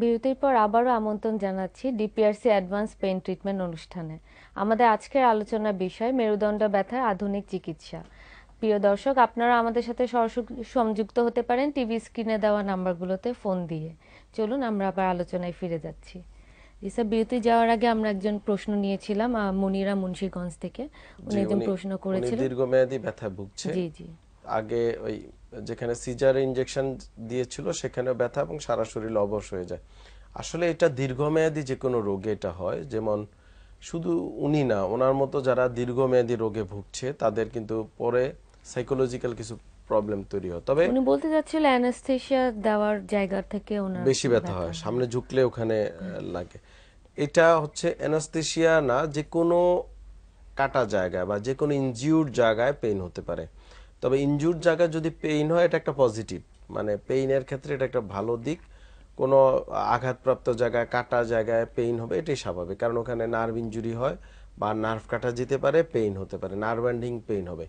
বিরতির পর আবারও আমন্ত্রণ জানাচ্ছি ডিপিআরসি অ্যাডভান্স পেইন ট্রিটমেন্ট অনুষ্ঠানে। আমাদের আজকের আলোচনার বিষয় মেরুদণ্ড ব্যথার আধুনিক চিকিৎসা। প্রিয় দর্শক আপনারা আমাদের সাথে সরাসরি সংযুক্ত হতে পারেন টিভি স্ক্রিনে দেওয়া নাম্বারগুলোতে ফোন দিয়ে। চলুন আমরা আবার আলোচনায় ফিরে যাচ্ছি। জি বিরতি যাওয়ার আগে আমরা একজন প্রশ্ন নিয়েছিলাম মুনিরা মুন্সিগঞ্জ থেকে। উনি একজন প্রশ্ন করেছিলেন। দীর্ঘমেয়াদী ব্যথা ভুগছে। জি জি। আগে ওই যেখানে সিজার ইনজেকশন দিয়েছিল সেখানে ব্যথা এবং সারা শরীর অবশ হয়ে যায়। আসলে এটা দীর্ঘমেয়াদী যে কোনো রোগে এটা হয়। যেমন শুধু উনি না ওনার মতো যারা দীর্ঘমেয়াদী রোগে ভুগছে তাদের কিন্তু পরে সাইকোলজিক্যাল কিছু প্রবলেম তৈরি হয়। তবে উনি বলতে চাচ্ছিল অ্যানাস্থেশিয়া দেওয়ার জায়গা থেকে ওনার বেশি ব্যথা হয়। সামনে ঝুঁকলে ওখানে লাগে। এটা হচ্ছে অ্যানাস্থেশিয়া না যে কোনো কাটা জায়গা বা যে কোনো ইনজিউর জায়গায় পেইন হতে পারে। তবে ইনজুর জায়গায় যদি পেইন হয়, এটা একটা পজিটিভ মানে পেইনের ক্ষেত্রে এটা একটা ভালো দিক। কোনো আঘাতপ্রাপ্ত জায়গায়, কাটা জায়গায় পেইন হবে, এটাই স্বাভাবিক। কারণ ওখানে নার্ভ ইনজুরি হয় বা নার্ভ কাটা যেতে পারে পেইন হতে পারে। নার্ভ অ্যান্ডিং পেইন হবে।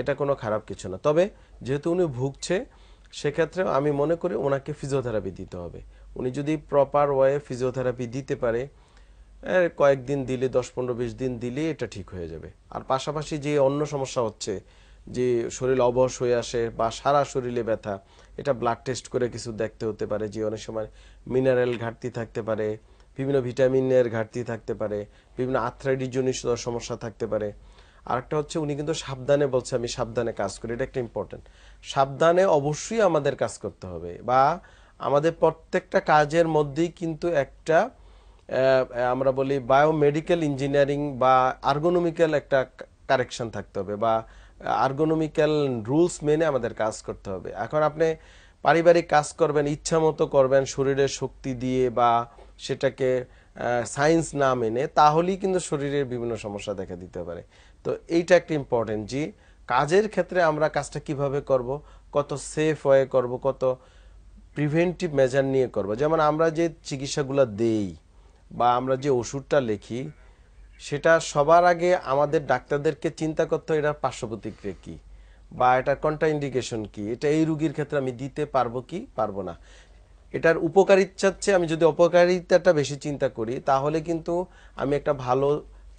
এটা কোনো খারাপ কিছু না। তবে যেহেতু উনি ভুগছে সেক্ষেত্রে আমি মনে করি ওনাকে ফিজিওথেরাপি দিতে হবে। উনি যদি প্রপার ওয়ে ফিজিওথেরাপি দিতে পারে কয়েকদিন দিলে, দশ পনেরো বিশ দিন দিলে এটা ঠিক হয়ে যাবে। আর পাশাপাশি যে অন্য সমস্যা হচ্ছে যে শরীর অবশ হয়ে আসে বা সারা শরীরে ব্যথা, এটা ব্লাড টেস্ট করে কিছু দেখতে হতে পারে, যে অনেক সময় মিনারেল ঘাটতি থাকতে পারে, বিভিন্ন ভিটামিনের ঘাটতি থাকতে পারে, বিভিন্ন আর্থ্রাইটিস জনিত সমস্যা থাকতে পারে। আরেকটা হচ্ছে উনি কিন্তু সাবধানে বলছে, আমি সাবধানে কাজ করি। এটা একটা ইম্পর্টেন্ট সাবধানে অবশ্যই আমাদের কাজ করতে হবে বা আমাদের প্রত্যেকটা কাজের মধ্যেই কিন্তু একটা আমরা বলি বায়োমেডিক্যাল ইঞ্জিনিয়ারিং বা আর্গোনমিক্যাল একটা কারেকশন থাকতে হবে বা আর্গোনমিক্যাল রুলস মেনে আমাদের কাজ করতে হবে। এখন আপনি পারিবারিক কাজ করবেন, ইচ্ছা মতো করবেন, শরীরের শক্তি দিয়ে বা সেটাকে সায়েন্স না মেনে, তাহলেই কিন্তু শরীরের বিভিন্ন সমস্যা দেখা দিতে পারে। তো এইটা একটা ইম্পর্টেন্ট জি। কাজের ক্ষেত্রে আমরা কাজটা কীভাবে করব, কত সেফ ওয়ে করব, কত প্রিভেন্টিভ মেজার নিয়ে করব? যেমন আমরা যে চিকিৎসাগুলো দেই বা আমরা যে ওষুধটা লিখি সেটা সবার আগে আমাদের ডাক্তারদেরকে চিন্তা করতে হয়, এটার পার্শ্ব প্রতিক্রিয়া কি? বা এটার কন্ট্রা ইন্ডিকেশন কি? এটা এই রুগীর ক্ষেত্রে আমি দিতে পারব কি পারব না? এটার উপকারিতার চেয়ে আমি যদি অপকারিতাটা বেশি চিন্তা করি, তাহলে কিন্তু আমি একটা ভালো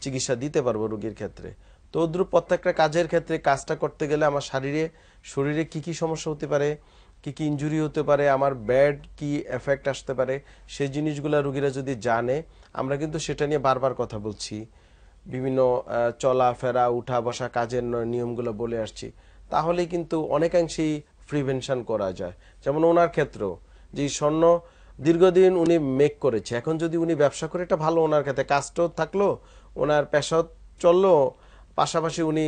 চিকিৎসা দিতে পারব রোগীর ক্ষেত্রে। তো দ্রুপ প্রত্যেকটা কাজের ক্ষেত্রে কাজটা করতে গেলে আমার শরীরে শরীরে কি কি সমস্যা হতে পারে? কি কি ইনজুরি হতে পারে, আমার ব্যাড কি এফেক্ট আসতে পারে, সেই জিনিসগুলো রুগীরা যদি জানে, আমরা কিন্তু সেটা নিয়ে বারবার কথা বলছি। বিভিন্ন চলাফেরা, উঠা বসা কাজের নিয়মগুলো বলে আসছি। তাহলে কিন্তু অনেকাংশেই প্রিভেনশন করা যায়। যেমন ওনার ক্ষেত্রেও যে স্বর্ণ দীর্ঘদিন উনি মেক করেছে, এখন যদি উনি ব্যবসা করে, এটা ভালো ওনার ক্ষেত্রে। কাজটাও থাকল, ওনার পেশাও চলল পাশাপাশি উনি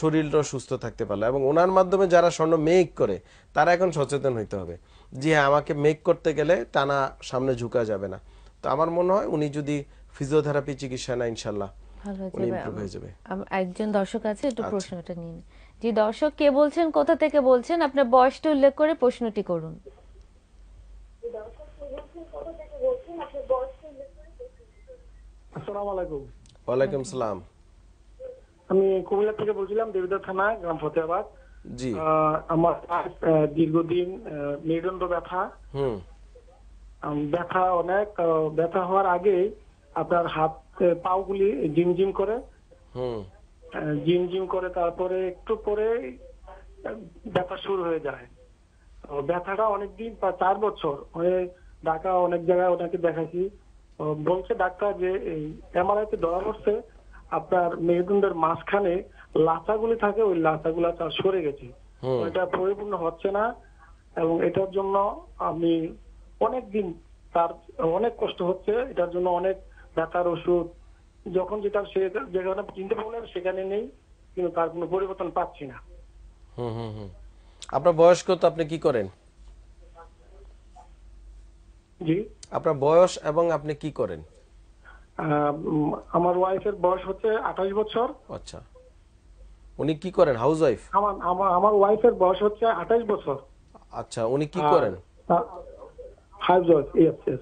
শরীরটাও সুস্থ থাকতে পারল এবং ওনার মাধ্যমে যারা স্বর্ণ মেক করে তারা এখন সচেতন হইতে হবে। যে হ্যাঁ আমাকে মেক করতে গেলে টানা সামনে ঝুঁকা যাবে না। তো আমার মনে হয় উনি যদি ফিজিওথেরাপি চিকিৎসা না ইনশাল্লাহ হয়ে উনি হয়ে যাবে। একজন দর্শক আছে একটু আচ্ছা। প্রশ্নটা নিন জি দর্শক কে বলছেন কোথা থেকে বলছেন আপনার বয়সটা উল্লেখ করে প্রশ্নটি করুন। আসসালামু আলাইকুম। ওয়ালাইকুম সালাম। আমি কুমিল্লা থেকে বলছিলাম দেবিদা থানা গ্রাম ফতেহাবাদ। জি। আমার দীর্ঘদিন মেরুদণ্ড ব্যথা। হুম। ব্যথা অনেক ব্যথা হওয়ার আগে আপনার হাত পাগুলি জিম জিম করে। হুম। আহ, জিম জিম করে তারপরে একটু পরে ব্যথা শুরু হয়ে যায়। ব্যথাটা অনেকদিন চার বছর ঢাকা অনেক জায়গায় ওনাকে দেখাইছি। তো বলছে ডাক্তার যে এই এমআরআই তে ধরা পড়ছে আপনার মেরুদণ্ডের মাঝখানে লাচাগুলি থাকে ওই লাচাগুলা তার সরে গেছে। এটা পরিপূর্ণ হচ্ছে না এবং এটার জন্য আমি অনেক দিন তার অনেক কষ্ট হচ্ছে এটার জন্য অনেক ব্যথার ওষুধ যখন যেটা সে যেখানে চিনতে পারলেন সেখানে নেই কিন্তু তার কোনো পরিবর্তন পাচ্ছি না। হুম হুম হুম। আপনার বয়স কত? আপনি কি করেন? জি। আপনার বয়স এবং আপনি কি করেন? আমার ওয়াইফের বয়স হচ্ছে আঠাশ বছর। আচ্ছা। উনি কি করেন? হাউস ওয়াইফ আমার আমার ওয়াইফের বয়স হচ্ছে আঠাশ বছর। আচ্ছা উনি কি করেন? ফাইভ বয়স ইয়েস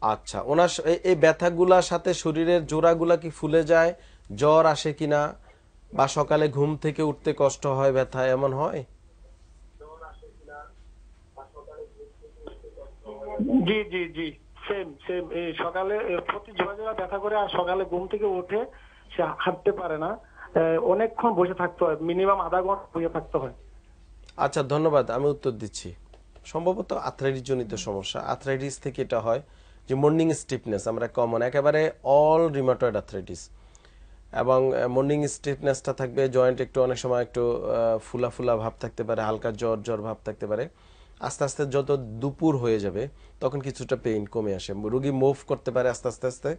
আচ্ছা ওনার এই- এই ব্যথাগুলার সাথে শরীরের জোড়াগুলা কি ফুলে যায়? জ্বর আসে কিনা বা সকালে ঘুম থেকে উঠতে কষ্ট হয় ব্যথা এমন হয়? জি জি জি। সেম সেম এই সকালে প্রতি ব্যথা করে আর সকালে ঘুম থেকে উঠে সে হাঁটতে পারে না। অনেকক্ষণ বসে থাকতে হয়, মিনিমাম আধা ঘণ্টা বসে থাকতে হয়। আচ্ছা ধন্যবাদ, আমি উত্তর দিচ্ছি। সম্ভবত আথরাইটিস জনিত সমস্যা। আথরাইটিস থেকে এটা হয় যে মর্নিং স্টিফনেস আমরা কমন একেবারে অল রিমাটয়েড আথরাইটিস এবং মর্নিং স্টিফনেসটা থাকবে জয়েন্ট একটু অনেক সময় একটু ফুলা ফুলা ভাব থাকতে পারে, হালকা জ্বর জ্বর ভাব থাকতে পারে। আস্তে আস্তে যত দুপুর হয়ে যাবে, তখন কিছুটা পেইন কমে আসে। রুগী মুভ করতে পারে আস্তে আস্তে আস্তে।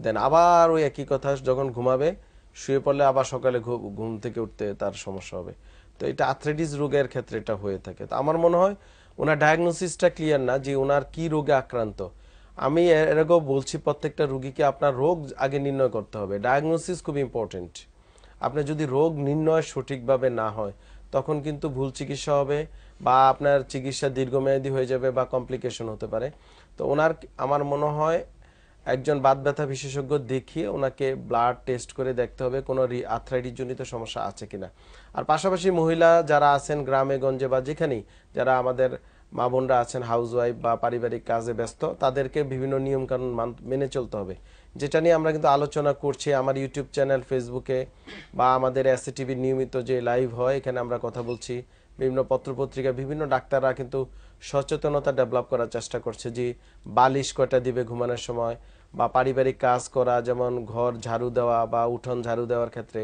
দেন আবার ওই একই কথা, যখন ঘুমাবে, শুয়ে পড়লে আবার সকালে ঘুম থেকে উঠতে তার সমস্যা হবে। তো এটা আথরাইটিস রোগের ক্ষেত্রে এটা হয়ে থাকে। তো আমার মনে হয়, ওনার ডায়াগনোসিসটা ক্লিয়ার না যে ওনার কি রোগে আক্রান্ত। আমি এর এর বলছি, প্রত্যেকটা রুগীকে আপনার রোগ আগে নির্ণয় করতে হবে। ডায়াগনোসিস খুব ইম্পর্টেন্ট আপনার যদি রোগ নির্ণয় সঠিকভাবে না হয়, তখন কিন্তু ভুল চিকিৎসা হবে বা আপনার চিকিৎসা দীর্ঘমেয়াদী হয়ে যাবে বা কমপ্লিকেশন হতে পারে। তো ওনার আমার মনে হয় একজন বাত ব্যথা বিশেষজ্ঞ দেখিয়ে ওনাকে ব্লাড টেস্ট করে দেখতে হবে কোনো আর্থ্রাইটিস জনিত সমস্যা আছে কিনা। আর পাশাপাশি মহিলা যারা আছেন গ্রামে, গঞ্জে বা যেখানেই, যারা আমাদের মা বোনরা আছেন হাউসওয়াইফ বা পারিবারিক কাজে ব্যস্ত, তাদেরকে বিভিন্ন নিয়ম কানুন মেনে চলতে হবে। যেটা নিয়ে আমরা কিন্তু আলোচনা করছি আমার ইউটিউব চ্যানেল ফেসবুকে বা আমাদের এসএ টিভির নিয়মিত যে লাইভ হয়, এখানে আমরা কথা বলছি। বিভিন্ন পত্রপত্রিকা, বিভিন্ন ডাক্তাররা কিন্তু সচেতনতা ডেভেলপ করার চেষ্টা করছে যে বালিশ কয়টা দিবে ঘুমানোর সময় বা পারিবারিক কাজ করা, যেমন ঘর ঝাড়ু দেওয়া বা উঠোন ঝাড়ু দেওয়ার ক্ষেত্রে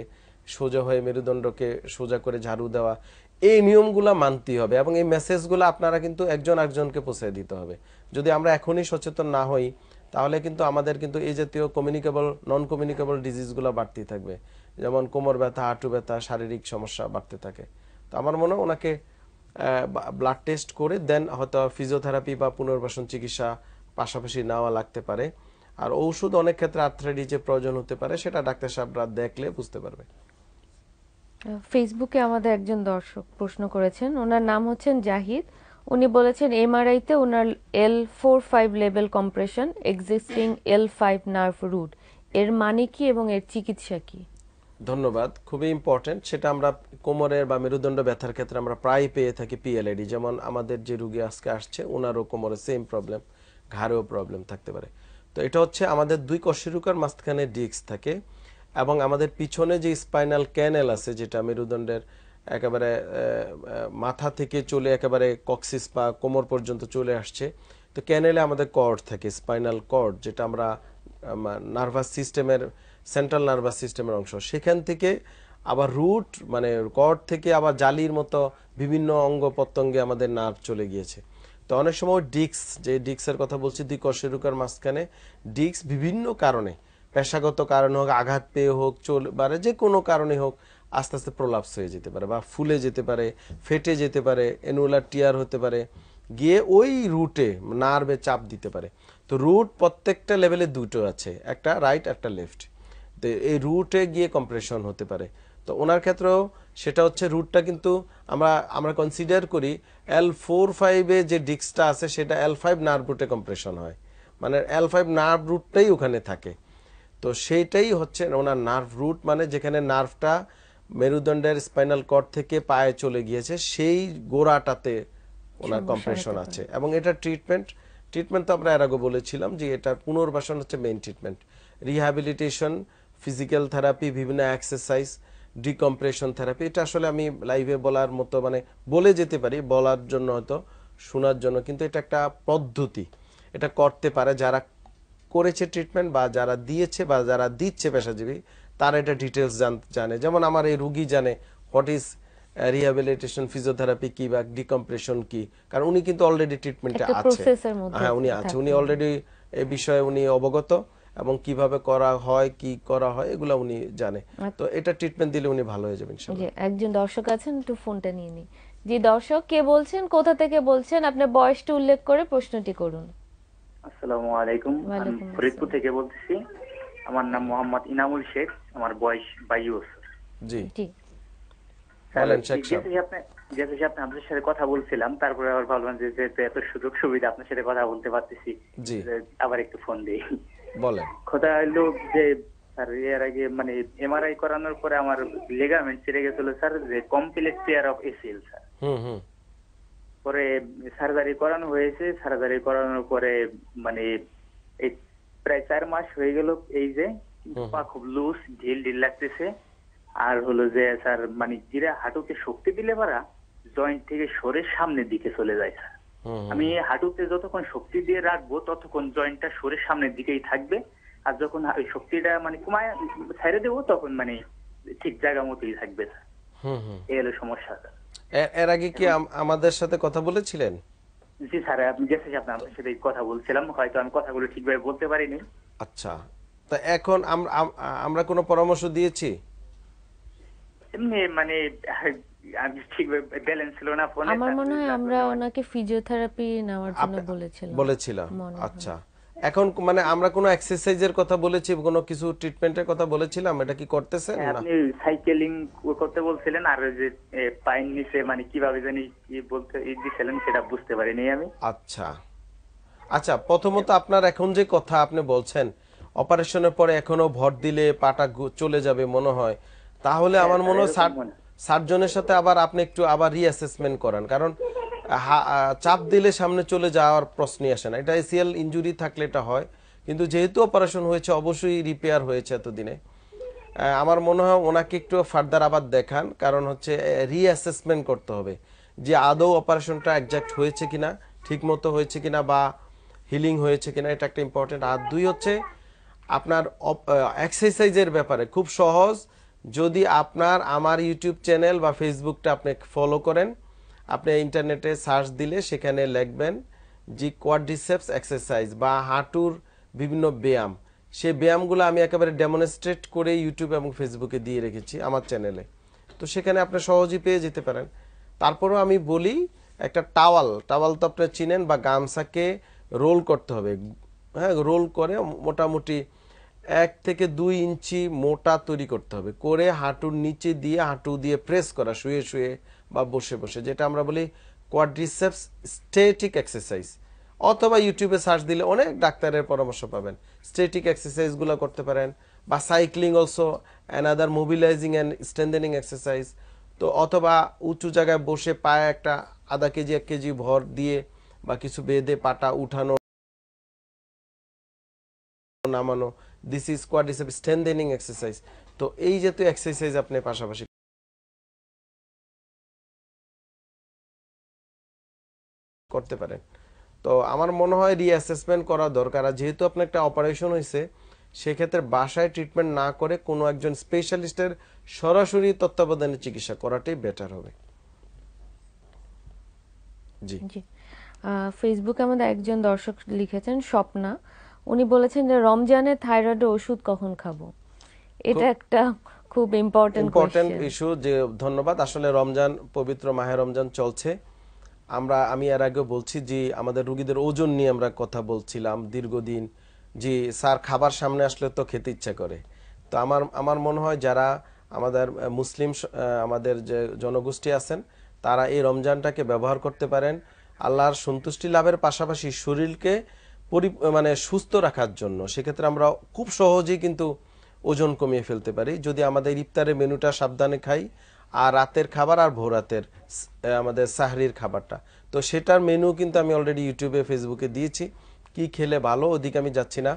সোজা হয়ে মেরুদণ্ডকে সোজা করে ঝাড়ু দেওয়া, এই নিয়মগুলো মানতেই হবে এবং এই মেসেজগুলো আপনারা কিন্তু একজন একজনকে পৌঁছে দিতে হবে। যদি আমরা এখনই সচেতন না হই, তাহলে কিন্তু আমাদের কিন্তু এই জাতীয় কমিউনিকেবল নন কমিউনিকেবল ডিজিজগুলো বাড়তেই থাকবে। যেমন কোমর ব্যথা, হাঁটু ব্যথা, শারীরিক সমস্যা বাড়তে থাকে। তো আমার মনে হয় ওনাকে ব্লাড টেস্ট করে দেন হয়তো ফিজিওথেরাপি বা পুনর্বাসন চিকিৎসা পাশাপাশি নেওয়া লাগতে পারে। আর ঔষধ অনেক ক্ষেত্রে আর্থ্রাইটিসের প্রয়োজন হতে পারে, সেটা ডাক্তার সাহেবরা দেখলে বুঝতে পারবে। ফেসবুকে আমাদের একজন দর্শক প্রশ্ন করেছেন, ওনার নাম হচ্ছেন জাহিদ। উনি বলেছেন এমআরআইতে ওনার L four five level compression existing L five nerve root এর মানে কি এবং এর চিকিৎসা কি? ধন্যবাদ। খুবই ইম্পর্টেন্ট সেটা আমরা কোমরের বা মেরুদণ্ড ব্যথার ক্ষেত্রে আমরা প্রায় পেয়ে থাকি পিএলআইডি যেমন আমাদের যে রুগী আজকে আসছে ওনারও কোমরে সেম প্রবলেম ঘাড়েও প্রবলেম থাকতে পারে। তো এটা হচ্ছে আমাদের দুই কশেরুকার মাঝখানে ডিস্ক থাকে এবং আমাদের পিছনে যে স্পাইনাল ক্যানেল আছে, যেটা মেরুদণ্ডের একেবারে মাথা থেকে চলে একেবারে কক্সিস বা কোমর পর্যন্ত চলে আসছে, তো ক্যানেলে আমাদের কর্ড থাকে স্পাইনাল কর্ড যেটা আমরা নার্ভাস সিস্টেমের সেন্ট্রাল নার্ভাস সিস্টেমের অংশ। সেখান থেকে আবার রুট মানে কর্ড থেকে আবার জালির মতো বিভিন্ন অঙ্গ প্রত্যঙ্গে আমাদের নার্ভ চলে গিয়েছে। তো অনেক সময় ডিক্স যে ডিক্সের কথা বলছি দুই কশেরুকার মাঝখানে ডিক্স বিভিন্ন কারণে, পেশাগত কারণে হোক, আঘাত পেয়ে হোক, চল মানে যে কোনো কারণে হোক, আস্তে আস্তে প্রলাপস হয়ে যেতে পারে বা ফুলে যেতে পারে, ফেটে যেতে পারে এনুলার টিয়ার হতে পারে। গিয়ে ওই রুটে নার্ভে চাপ দিতে পারে। তো রুট প্রত্যেকটা লেভেলে দুটো আছে, একটা রাইট একটা লেফট তো এই রুটে গিয়ে কম্প্রেশন হতে পারে। তো ওনার ক্ষেত্রেও সেটা হচ্ছে রুটটা কিন্তু আমরা আমরা কনসিডার করি এল ফোর ফাইভে যে ডিস্কটা আছে সেটা এল ফাইভ নার্ভ রুটে কম্প্রেশন হয়। মানে এল ফাইভ নার্ভ রুটটাই ওখানে থাকে। তো সেইটাই হচ্ছে ওনার নার্ভ রুট মানে যেখানে নার্ভটা মেরুদণ্ডের স্পাইনাল কর্ড থেকে পায়ে চলে গিয়েছে সেই গোড়াটাতে ওনার কম্প্রেশন আছে। এবং এটা ট্রিটমেন্ট ট্রিটমেন্ট তো আমরা এর আগে বলেছিলাম যে এটার পুনর্বাসন হচ্ছে main treatment rehabilitation physical therapy বিভিন্ন এক্সারসাইজ ডিকম্প্রেশন থেরাপি এটা আসলে আমি লাইভে বলার মতো মানে বলে যেতে পারি বলার জন্য হয়তো শোনার জন্য কিন্তু এটা একটা পদ্ধতি। এটা করতে পারে যারা করেছে ট্রিটমেন্ট বা যারা দিয়েছে বা যারা দিচ্ছে পেশাজীবী তারা এটা ডিটেলস জানে যেমন আমার এই রুগী জানে হোয়াট ইজ রিহ্যাবিলিটেশন ফিজিওথেরাপি কি বা ডিকম্প্রেশন কি? কারণ উনি কিন্তু অলরেডি ট্রিটমেন্টে আছে। হ্যাঁ উনি আছে। উনি অলরেডি এ বিষয়ে উনি অবগত। এবং কীভাবে করা হয় কি করা হয় এগুলো উনি জানে। তো এটা ট্রিটমেন্ট দিলে উনি ভালো হয়ে যাবেন ইনশাআল্লাহ জি একজন দর্শক আছেন একটু ফোনটা নিয়ে নিই। জি দর্শক কে বলছেন কোথা থেকে বলছেন আপনার বয়সটা উল্লেখ করে প্রশ্নটি করুন। আসসালামু আলাইকুম আমি ফরিদপুর। থেকে বলতেছি আমার নাম মোহাম্মদ ইনামুল শেখ আমার বয়স বাইশ। বছর জি। জি। যেহেতু আপনি আপনার সাথে কথা বলছিলাম তারপরে আবার ভাবলাম যে এত সুযোগ সুবিধা আপনার সাথে কথা বলতে পারতেছি আবার একটু ফোন দিই। বলেন। কথা হলো যে স্যার এর আগে মানে এমআরআই করানোর পরে আমার লেগামেন্ট ছিঁড়ে গেছিল স্যার যে complete pair of ACL sir. হুম হুম। পরে সার্জারি করানো হয়েছে সার্জারি করানোর পরে মানে এই প্রায় চার মাস হয়ে গেল এই যে পা খুব লুজ ঢিল ঢিল লাগতেছে। আর হলো যে স্যার মানে জিরা হাঁটুতে শক্তি দিলে পারা জয়েন্ট থেকে সরে সামনের দিকে চলে যায় স্যার। আমি হাঁটুতে যতক্ষণ শক্তি দিয়ে রাখব ততক্ষণ জয়েন্টটা সরে সামনের দিকেই থাকবে। আর যখন ওই শক্তিটা মানে কমায় ছেড়ে দেবো তখন মানে ঠিক জায়গা মতোই থাকবে। স্যার হুম হুম। এই হলো সমস্যা। এর আগে কি আম- আমাদের সাথে কথা বলেছিলেন? জি স্যার আপনি গেছে আপনি আপনার সাথে কথা বলছিলাম হয়তো আমি কথাগুলো ঠিকভাবে বলতে পারিনি। আচ্ছা তা এখন আম- আম- আমরা কোনো পরামর্শ দিয়েছি? এমনি মানে আমি ঠিকভাবে ব্যালেন্স ছিল না ফোনে আমার মনে হয় আমরা ওনাকে ফিজিওথেরাপি নেওয়ার জন্য বলেছিলাম। বলেছিলাম আচ্ছা। এখন মানে আমরা কোনো এক্সারসাইজের কথা বলেছি কোনো কিছু ট্রিটমেন্টের কথা বলেছিলাম? এটা কি করতেছেন না? আপনি সাইকেলিং করতে বলছিলেন আর যে পায়ের নিচে মানে কীভাবে জানি কি বলতে দিছিলেন সেটা বুঝতে পারিনি আমি। আচ্ছা। আচ্ছা প্রথমত আপনার এখন যে কথা আপনি বলছেন অপারেশনের পরে এখনও ভর দিলে পাটা চলে যাবে মনে হয়। তাহলে আমার মনে হয়। সার্জনের সাথে আবার আপনি একটু আবার রিঅ্যাসেসমেন্ট করেন। কারণ চাপ দিলে সামনে চলে যাওয়ার প্রশ্নই আসে না। এটা এসিএল ইনজুরি থাকলে এটা হয়। কিন্তু যেহেতু অপারেশন হয়েছে, অবশ্যই রিপেয়ার হয়েছে এতদিনে। আমার মনে হয় ওনাকে একটু ফার্দার আবার দেখান। কারণ হচ্ছে রিঅ্যাসেসমেন্ট করতে হবে। যে আদৌ অপারেশনটা একজাক্ট হয়েছে কিনা ঠিক মতো হয়েছে কিনা বা হিলিং হয়েছে কিনা, এটা একটা ইম্পর্টেন্ট আর দুই হচ্ছে, আপনার এক্সারসাইজের ব্যাপারে খুব সহজ যদি আপনার আমার ইউটিউব চ্যানেল বা ফেসবুকটা আপনি ফলো করেন, আপনি ইন্টারনেটে সার্চ দিলে সেখানে লিখবেন যে কোয়াড্রিসেপস এক্সারসাইজ বা হাঁটুর বিভিন্ন ব্যায়াম। সেই ব্যায়ামগুলো আমি একেবারে ডেমনস্ট্রেট করে ইউটিউব এবং ফেসবুকে দিয়ে রেখেছি আমার চ্যানেলে তো সেখানে আপনি সহজেই পেয়ে যেতে পারেন। তারপরেও আমি বলি, একটা টাওয়াল টাওয়াল তো আপনি চিনেন বা গামছাকে রোল করতে হবে। হ্যাঁ রোল করে মোটামুটি এক থেকে দুই ইঞ্চি মোটা তৈরি করতে হবে। করে হাঁটুর নিচে দিয়ে হাঁটু দিয়ে প্রেস করা, শুয়ে শুয়ে বা বসে বসে, যেটা আমরা বলি কোয়াড্রিসেপস স্টেটিক এক্সারসাইজ অথবা ইউটিউবে সার্চ দিলে অনেক ডাক্তারের পরামর্শ পাবেন। স্টেটিক এক্সারসাইজগুলো করতে পারেন বা cycling also another mobilising and strengthening exercise তো অথবা উঁচু জায়গায় বসে পায়ে একটা আধা কেজি, এক কেজি ভর দিয়ে বা কিছু বেঁধে পাটা উঠানো, নামানো this is quadricep strengthening exercise তো এই যেহেতু এক্সারসাইজ আপনি পাশাপাশি করতে পারেন। তো আমার মনে হয় রিঅ্যাসেসমেন্ট করা দরকার। আর যেহেতু আপনার একটা অপারেশন হয়েছে, সেক্ষেত্রে বাসায় ট্রিটমেন্ট না করে কোনো একজন স্পেশালিস্টের সরাসরি তত্ত্বাবধানে চিকিৎসা করাটাই বেটার হবে। জি। ফেসবুকে আমাদের একজন দর্শক লিখেছেন, স্বপ্না। উনি বলেছেন যে রমজানে থাইরয়েডের ওষুধ কখন খাব? এটা একটা খুব ইম্পর্টেন্ট ইম্পর্টেন্ট ইস্যু যে ধন্যবাদ। আসলে রমজান পবিত্র মাহে রমজান চলছে। আমরা আমি এর আগেও বলছি যে আমাদের রুগীদের ওজন নিয়ে আমরা কথা বলছিলাম দীর্ঘদিন যে স্যার খাবার সামনে আসলে তো খেতে ইচ্ছা করে। তো আমার আমার মনে হয় যারা আমাদের মুসলিম আমাদের যে জনগোষ্ঠী আছেন তারা এই রমজানটাকে ব্যবহার করতে পারেন। আল্লাহর সন্তুষ্টি লাভের পাশাপাশি শরীরকে মানে সুস্থ রাখার জন্য, সেক্ষেত্রে আমরা খুব সহজেই কিন্তু ওজন কমিয়ে ফেলতে পারি। যদি আমাদের ইফতারের মেনুটা সাবধানে খাই, আর রাতের খাবার আর ভোরাতের আমাদের সাহরির খাবারটা। তো সেটার মেনু কিন্তু আমি অলরেডি ইউটিউবে ফেসবুকে দিয়েছি। কি খেলে ভালো, ওদিকে আমি যাচ্ছি না।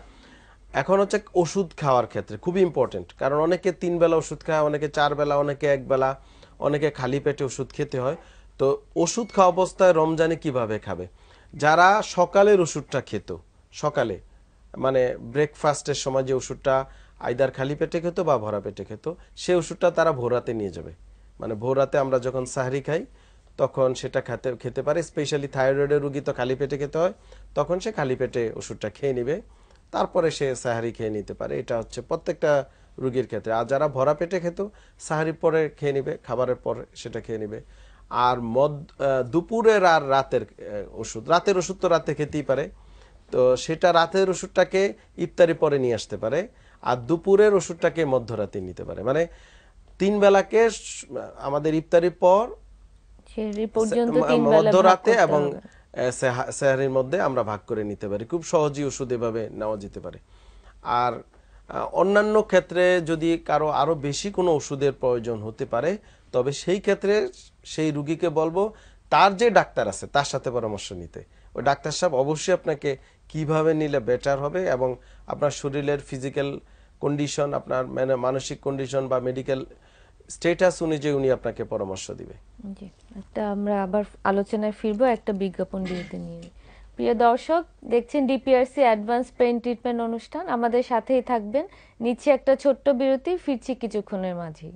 এখন হচ্ছে ওষুধ খাওয়ার ক্ষেত্রে খুবই ইম্পর্টেন্ট কারণ অনেকে তিন বেলা ওষুধ খায়, অনেকে চার বেলা, অনেকে এক বেলা, অনেকে খালি পেটে ওষুধ খেতে হয়। তো ওষুধ খাওয়া অবস্থায় রমজানে কীভাবে খাবে? যারা সকালের ওষুধটা খেত, সকালে মানে ব্রেকফাস্টের সময় যে ওষুধটা আইদার খালি পেটে খেত বা ভরা পেটে খেত সেই ওষুধটা তারা ভোরাতে নিয়ে যাবে। মানে ভোরাতে আমরা যখন সাহরি খাই, তখন সেটা খেতে খেতে পারে। স্পেশালি থাইরয়েডের রুগী তো খালি পেটে খেতে হয়, তখন সে খালি পেটে ওষুধটা খেয়ে নেবে। তারপরে সে সাহারি খেয়ে নিতে পারে। এটা হচ্ছে প্রত্যেকটা রুগীর ক্ষেত্রে। আর যারা ভরা পেটে খেত সাহারি পরে খেয়ে নিবে, খাবারের পর সেটা খেয়ে নিবে। আর মদ দুপুরের আর রাতের ওষুধ। রাতের ওষুধ তো রাতে খেতেই পারে। তো সেটা রাতের ওষুধটাকে ইফতারি পরে নিয়ে আসতে পারে আর দুপুরের ওষুধটাকে মধ্যরাতে নিতে পারে। মানে তিন বেলাকে আমাদের ইফতারির পর মধ্যরাতে এবং সেহা- সেহারির মধ্যে আমরা ভাগ করে নিতে পারি। খুব সহজেই ওষুধ এভাবে নেওয়া যেতে পারে। আর অন্যান্য ক্ষেত্রে যদি কারও আরও বেশি কোনো ওষুধের প্রয়োজন হতে পারে তবে সেই ক্ষেত্রে সেই রুগীকে বলব, তার যে ডাক্তার আছে, তার সাথে পরামর্শ নিতে। ওই ডাক্তার সাহেব অবশ্যই আপনাকে কীভাবে নিলে বেটার হবে এবং আপনার শরীরের ফিজিক্যাল কন্ডিশন আপনার মানে মানসিক কন্ডিশন বা মেডিকেল স্টেটাস অনুযায়ী উনি আপনাকে পরামর্শ দিবে। জি, একটা আমরা আবার আলোচনায় ফিরবো, একটা বিজ্ঞাপন বিরতি নিয়ে। প্রিয় দর্শক, দেখছেন ডিপিআরসি অ্যাডভান্স পেইন ট্রিটমেন্ট অনুষ্ঠান। আমাদের সাথেই থাকবেন। নিচ্ছে একটা ছোট্ট বিরতি, ফিরছি কিছুক্ষণের মাঝেই।